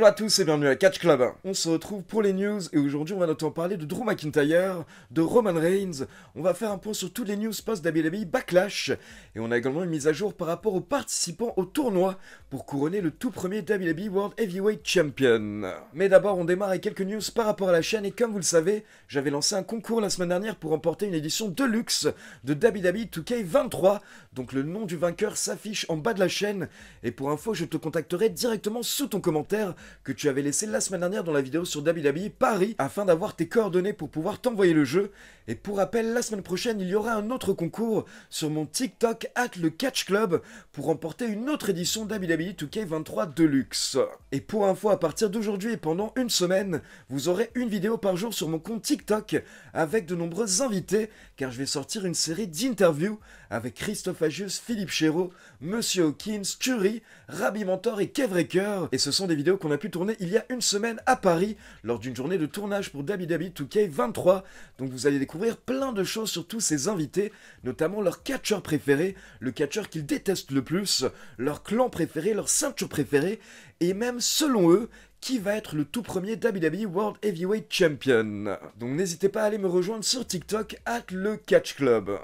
Bonjour à tous et bienvenue à Catch Club. On se retrouve pour les news et aujourd'hui on va notamment parler de Drew McIntyre, de Roman Reigns. On va faire un point sur toutes les news post WWE Backlash et on a également une mise à jour par rapport aux participants au tournoi pour couronner le tout premier WWE World Heavyweight Champion. Mais d'abord on démarre avec quelques news par rapport à la chaîne et comme vous le savez, j'avais lancé un concours la semaine dernière pour remporter une édition deluxe de WWE 2K23. Donc le nom du vainqueur s'affiche en bas de la chaîne et pour info je te contacterai directement sous ton commentaire que tu avais laissé la semaine dernière dans la vidéo sur WWE Paris afin d'avoir tes coordonnées pour pouvoir t'envoyer le jeu. Et pour rappel, la semaine prochaine, il y aura un autre concours sur mon TikTok at le Catch Club pour remporter une autre édition WWE 2K23 Deluxe. Et pour info, à partir d'aujourd'hui et pendant une semaine, vous aurez une vidéo par jour sur mon compte TikTok avec de nombreux invités car je vais sortir une série d'interviews avec Christophe Agius, Philippe Chéreau, Monsieur Hawkins, Turi, Rabbi Mentor et Kevreker. Et ce sont des vidéos qu'on a pu tourner il y a une semaine à Paris lors d'une journée de tournage pour WWE 2K23. Donc vous allez découvrir plein de choses sur tous ces invités, notamment leur catcheur préféré, le catcheur qu'ils détestent le plus, leur clan préféré, leur ceinture préférée, et même selon eux, qui va être le tout premier WWE World Heavyweight Champion. Donc n'hésitez pas à aller me rejoindre sur TikTok at le Catch Club.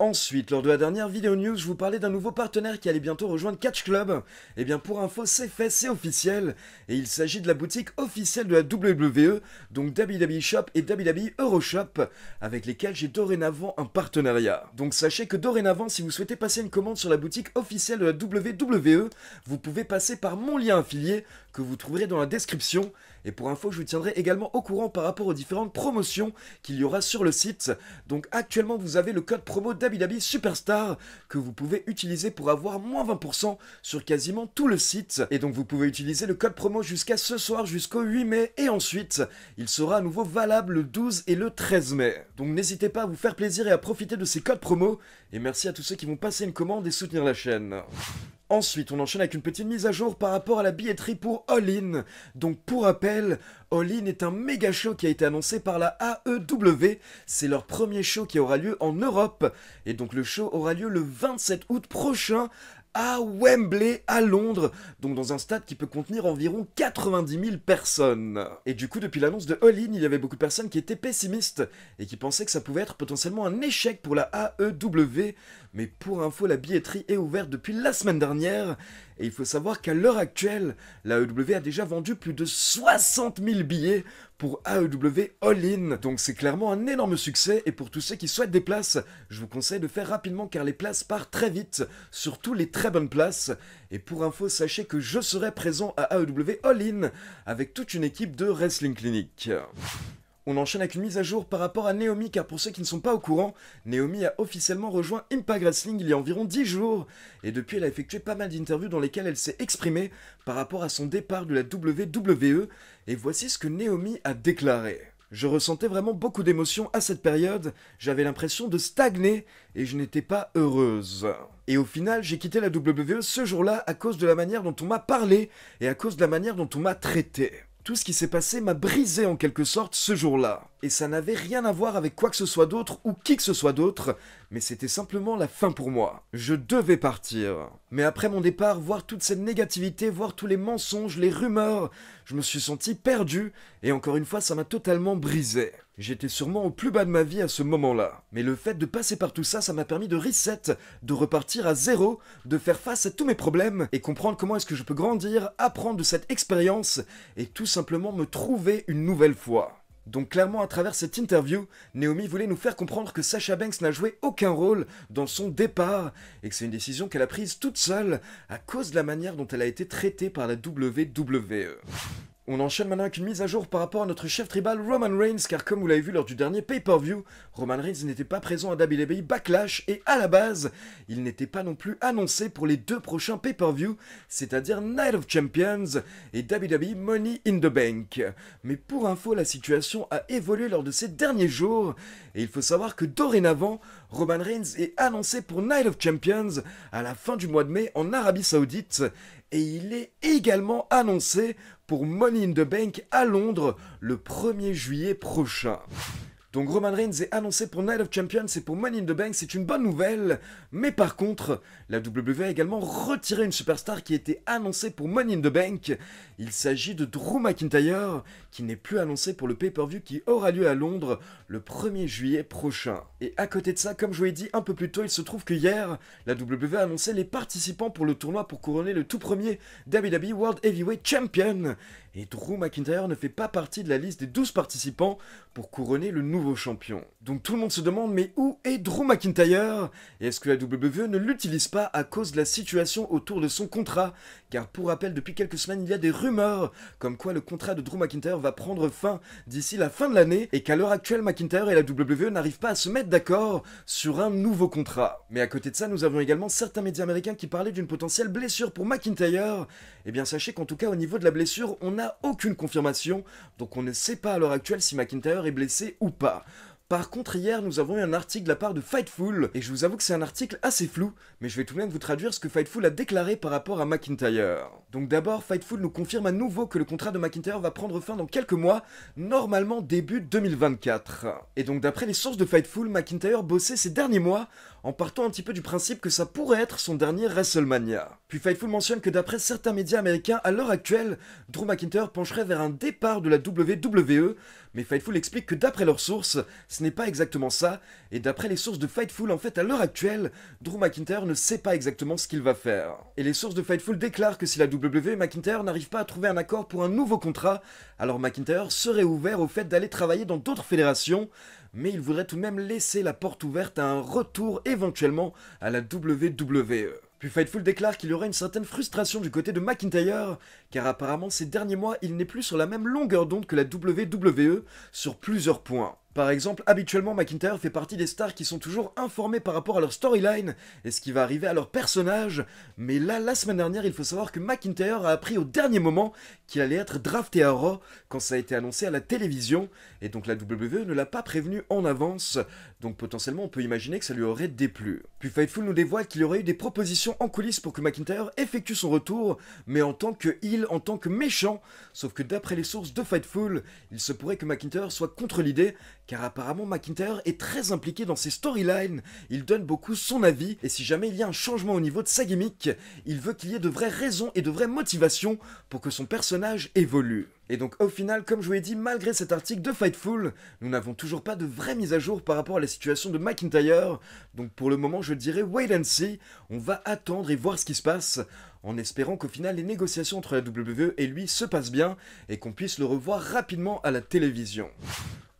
Ensuite, lors de la dernière vidéo news, je vous parlais d'un nouveau partenaire qui allait bientôt rejoindre Catch Club. Et eh bien pour info, c'est fait, c'est officiel. Et il s'agit de la boutique officielle de la WWE, donc WWE Shop et WWE Euroshop, avec lesquels j'ai dorénavant un partenariat. Donc sachez que dorénavant, si vous souhaitez passer une commande sur la boutique officielle de la WWE, vous pouvez passer par mon lien affilié que vous trouverez dans la description. Et pour info, je vous tiendrai également au courant par rapport aux différentes promotions qu'il y aura sur le site. Donc actuellement, vous avez le code promo WWE Superstar que vous pouvez utiliser pour avoir moins 20% sur quasiment tout le site. Et donc vous pouvez utiliser le code promo jusqu'à ce soir, jusqu'au 8 mai. Et ensuite, il sera à nouveau valable le 12 et le 13 mai. Donc n'hésitez pas à vous faire plaisir et à profiter de ces codes promo. Et merci à tous ceux qui vont passer une commande et soutenir la chaîne. Ensuite, on enchaîne avec une petite mise à jour par rapport à la billetterie pour All In. Donc pour rappel, All In est un méga show qui a été annoncé par la AEW. C'est leur premier show qui aura lieu en Europe. Et donc le show aura lieu le 27 août prochain à Wembley, à Londres, donc dans un stade qui peut contenir environ 90 000 personnes. Et du coup, depuis l'annonce de All In, il y avait beaucoup de personnes qui étaient pessimistes et qui pensaient que ça pouvait être potentiellement un échec pour la AEW. Mais pour info, la billetterie est ouverte depuis la semaine dernière et il faut savoir qu'à l'heure actuelle, la a déjà vendu plus de 60 000 billets pour AEW All-In. Donc c'est clairement un énorme succès et pour tous ceux qui souhaitent des places, je vous conseille de faire rapidement car les places partent très vite, surtout les très bonnes places. Et pour info, sachez que je serai présent à AEW All-In avec toute une équipe de Wrestling Clinic. On enchaîne avec une mise à jour par rapport à Naomi, car pour ceux qui ne sont pas au courant, Naomi a officiellement rejoint Impact Wrestling il y a environ 10 jours, et depuis elle a effectué pas mal d'interviews dans lesquelles elle s'est exprimée par rapport à son départ de la WWE, et voici ce que Naomi a déclaré. Je ressentais vraiment beaucoup d'émotions à cette période, j'avais l'impression de stagner et je n'étais pas heureuse. Et au final, j'ai quitté la WWE ce jour-là à cause de la manière dont on m'a parlé et à cause de la manière dont on m'a traité. Tout ce qui s'est passé m'a brisé en quelque sorte ce jour-là. Et ça n'avait rien à voir avec quoi que ce soit d'autre ou qui que ce soit d'autre, mais c'était simplement la fin pour moi. Je devais partir. Mais après mon départ, voir toute cette négativité, voir tous les mensonges, les rumeurs, je me suis senti perdu, et encore une fois ça m'a totalement brisé. J'étais sûrement au plus bas de ma vie à ce moment-là. Mais le fait de passer par tout ça, ça m'a permis de reset, de repartir à zéro, de faire face à tous mes problèmes et comprendre comment est-ce que je peux grandir, apprendre de cette expérience et tout simplement me trouver une nouvelle fois. Donc clairement à travers cette interview, Naomi voulait nous faire comprendre que Sasha Banks n'a joué aucun rôle dans son départ et que c'est une décision qu'elle a prise toute seule à cause de la manière dont elle a été traitée par la WWE. On enchaîne maintenant avec une mise à jour par rapport à notre chef tribal Roman Reigns, car comme vous l'avez vu lors du dernier pay-per-view, Roman Reigns n'était pas présent à WWE Backlash, et à la base, il n'était pas non plus annoncé pour les deux prochains pay-per-view, c'est-à-dire Night of Champions et WWE Money in the Bank. Mais pour info, la situation a évolué lors de ces derniers jours, et il faut savoir que dorénavant, Roman Reigns est annoncé pour Night of Champions à la fin du mois de mai en Arabie Saoudite, et il est également annoncé pour Money in the Bank à Londres le 1er juillet prochain. Donc Roman Reigns est annoncé pour Night of Champions et pour Money in the Bank, c'est une bonne nouvelle. Mais par contre, la WWE a également retiré une superstar qui était annoncée pour Money in the Bank. Il s'agit de Drew McIntyre, qui n'est plus annoncé pour le pay-per-view qui aura lieu à Londres le 1er juillet prochain. Et à côté de ça, comme je vous l'ai dit un peu plus tôt, il se trouve que hier, la WWE a annoncé les participants pour le tournoi pour couronner le tout premier WWE World Heavyweight Champion. Et Drew McIntyre ne fait pas partie de la liste des 12 participants pour couronner le nouveau champion. Donc tout le monde se demande mais où est Drew McIntyre? Et est-ce que la WWE ne l'utilise pas à cause de la situation autour de son contrat? Car pour rappel, depuis quelques semaines, il y a des rumeurs comme quoi le contrat de Drew McIntyre va prendre fin d'ici la fin de l'année et qu'à l'heure actuelle, McIntyre et la WWE n'arrivent pas à se mettre d'accord sur un nouveau contrat. Mais à côté de ça, nous avons également certains médias américains qui parlaient d'une potentielle blessure pour McIntyre. Eh bien sachez qu'en tout cas au niveau de la blessure, on n'a aucune confirmation, donc on ne sait pas à l'heure actuelle si McIntyre est blessé ou pas. Par contre, hier, nous avons eu un article de la part de Fightful, et je vous avoue que c'est un article assez flou, mais je vais tout de même vous traduire ce que Fightful a déclaré par rapport à McIntyre. Donc d'abord, Fightful nous confirme à nouveau que le contrat de McIntyre va prendre fin dans quelques mois, normalement début 2024. Et donc d'après les sources de Fightful, McIntyre bossait ces derniers mois en partant un petit peu du principe que ça pourrait être son dernier WrestleMania. Puis Fightful mentionne que d'après certains médias américains, à l'heure actuelle, Drew McIntyre pencherait vers un départ de la WWE, mais Fightful explique que d'après leurs sources, ce n'est pas exactement ça, et d'après les sources de Fightful, en fait, à l'heure actuelle, Drew McIntyre ne sait pas exactement ce qu'il va faire. Et les sources de Fightful déclarent que si la WWE McIntyre n'arrivent pas à trouver un accord pour un nouveau contrat, alors McIntyre serait ouvert au fait d'aller travailler dans d'autres fédérations, mais il voudrait tout de même laisser la porte ouverte à un retour éventuellement à la WWE. Puis Fightful déclare qu'il y aurait une certaine frustration du côté de McIntyre, car apparemment ces derniers mois il n'est plus sur la même longueur d'onde que la WWE sur plusieurs points. Par exemple, habituellement, McIntyre fait partie des stars qui sont toujours informés par rapport à leur storyline et ce qui va arriver à leur personnage, mais là, la semaine dernière, il faut savoir que McIntyre a appris au dernier moment qu'il allait être drafté à Raw quand ça a été annoncé à la télévision, et donc la WWE ne l'a pas prévenu en avance, donc potentiellement on peut imaginer que ça lui aurait déplu. Puis Fightful nous dévoile qu'il y aurait eu des propositions en coulisses pour que McIntyre effectue son retour, mais en tant que heel, en tant que méchant, sauf que d'après les sources de Fightful, il se pourrait que McIntyre soit contre l'idée, car apparemment McIntyre est très impliqué dans ses storylines, il donne beaucoup son avis, et si jamais il y a un changement au niveau de sa gimmick, il veut qu'il y ait de vraies raisons et de vraies motivations pour que son personnage évolue. Et donc au final, comme je vous l'ai dit, malgré cet article de Fightful, nous n'avons toujours pas de vraie mise à jour par rapport à la situation de McIntyre, donc pour le moment je dirais wait and see, on va attendre et voir ce qui se passe, en espérant qu'au final les négociations entre la WWE et lui se passent bien, et qu'on puisse le revoir rapidement à la télévision.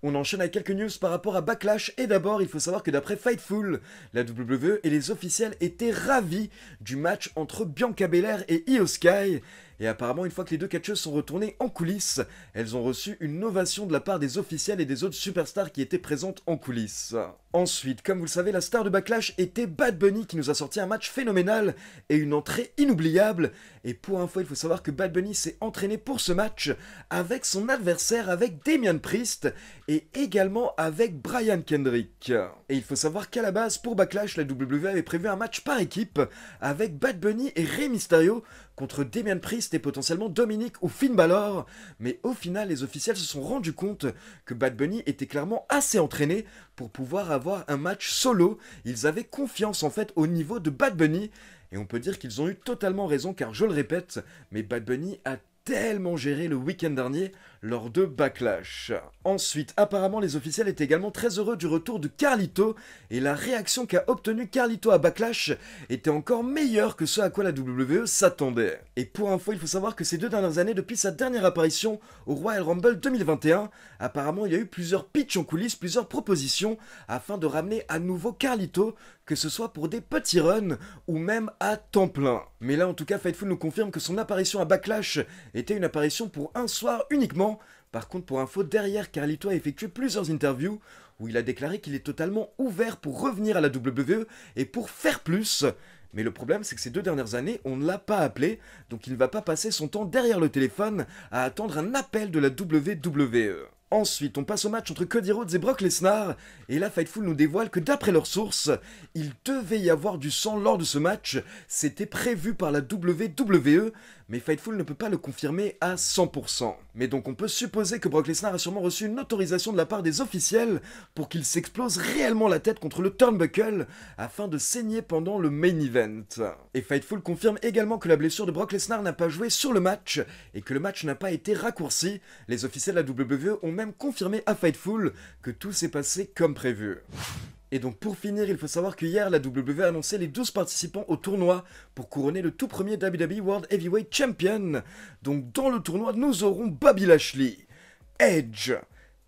On enchaîne avec quelques news par rapport à Backlash et d'abord il faut savoir que d'après Fightful, la WWE et les officiels étaient ravis du match entre Bianca Belair et Io Sky et apparemment, une fois que les deux catcheuses sont retournées en coulisses, elles ont reçu une ovation de la part des officiels et des autres superstars qui étaient présentes en coulisses. Ensuite, comme vous le savez, la star de Backlash était Bad Bunny qui nous a sorti un match phénoménal et une entrée inoubliable. Et pour info, il faut savoir que Bad Bunny s'est entraîné pour ce match avec son adversaire, avec Damian Priest et également avec Brian Kendrick. Et il faut savoir qu'à la base, pour Backlash, la WWE avait prévu un match par équipe avec Bad Bunny et Rey Mysterio contre Damian Priest et potentiellement Dominic ou Finn Balor, mais au final les officiels se sont rendus compte que Bad Bunny était clairement assez entraîné pour pouvoir avoir un match solo, ils avaient confiance en fait au niveau de Bad Bunny, et on peut dire qu'ils ont eu totalement raison car je le répète, mais Bad Bunny a tellement géré le week-end dernier lors de Backlash. Ensuite, apparemment les officiels étaient également très heureux du retour de Carlito, et la réaction qu'a obtenue Carlito à Backlash était encore meilleure que ce à quoi la WWE s'attendait. Et pour info, il faut savoir que ces deux dernières années, depuis sa dernière apparition au Royal Rumble 2021, apparemment il y a eu plusieurs pitchs en coulisses, plusieurs propositions, afin de ramener à nouveau Carlito, que ce soit pour des petits runs ou même à temps plein. Mais là en tout cas, Fightful nous confirme que son apparition à Backlash était une apparition pour un soir uniquement. Par contre, pour info, derrière, Carlito a effectué plusieurs interviews où il a déclaré qu'il est totalement ouvert pour revenir à la WWE et pour faire plus. Mais le problème, c'est que ces deux dernières années, on ne l'a pas appelé, donc il ne va pas passer son temps derrière le téléphone à attendre un appel de la WWE. Ensuite, on passe au match entre Cody Rhodes et Brock Lesnar, et là Fightful nous dévoile que d'après leurs sources, il devait y avoir du sang lors de ce match, c'était prévu par la WWE, mais Fightful ne peut pas le confirmer à 100%. Mais donc on peut supposer que Brock Lesnar a sûrement reçu une autorisation de la part des officiels pour qu'il s'explose réellement la tête contre le turnbuckle afin de saigner pendant le main event. Et Fightful confirme également que la blessure de Brock Lesnar n'a pas joué sur le match et que le match n'a pas été raccourci. Les officiels de la WWE ont même confirmé à Fightful que tout s'est passé comme prévu. Et donc pour finir, il faut savoir que hier, la WWE a annoncé les 12 participants au tournoi pour couronner le tout premier WWE World Heavyweight Champion. Donc dans le tournoi, nous aurons Bobby Lashley, Edge,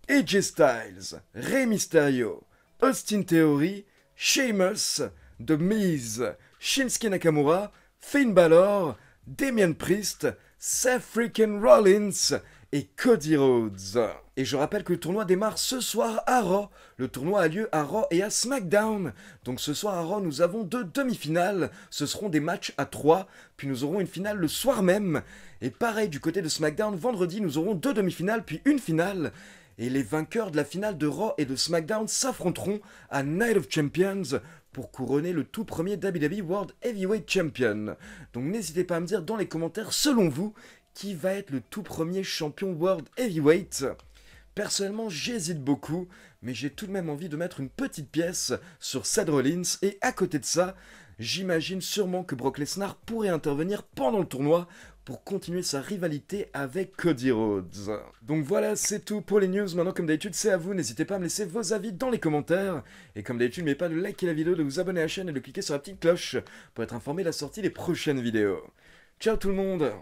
AJ Styles, Rey Mysterio, Austin Theory, Sheamus, The Miz, Shinsuke Nakamura, Finn Balor, Damian Priest, Seth Freaking Rollins et Cody Rhodes. Et je rappelle que le tournoi démarre ce soir à Raw. Le tournoi a lieu à Raw et à SmackDown. Donc ce soir à Raw, nous avons deux demi-finales. Ce seront des matchs à trois. Puis nous aurons une finale le soir même. Et pareil du côté de SmackDown, vendredi, nous aurons deux demi-finales puis une finale. Et les vainqueurs de la finale de Raw et de SmackDown s'affronteront à Night of Champions pour couronner le tout premier WWE World Heavyweight Champion. Donc n'hésitez pas à me dire dans les commentaires, selon vous, qui va être le tout premier champion World Heavyweight. Personnellement, j'hésite beaucoup, mais j'ai tout de même envie de mettre une petite pièce sur Seth Rollins et à côté de ça, j'imagine sûrement que Brock Lesnar pourrait intervenir pendant le tournoi pour continuer sa rivalité avec Cody Rhodes. Donc voilà, c'est tout pour les news. Maintenant, comme d'habitude, c'est à vous. N'hésitez pas à me laisser vos avis dans les commentaires. Et comme d'habitude, n'oubliez pas de liker la vidéo, de vous abonner à la chaîne et de cliquer sur la petite cloche pour être informé de la sortie des prochaines vidéos. Ciao tout le monde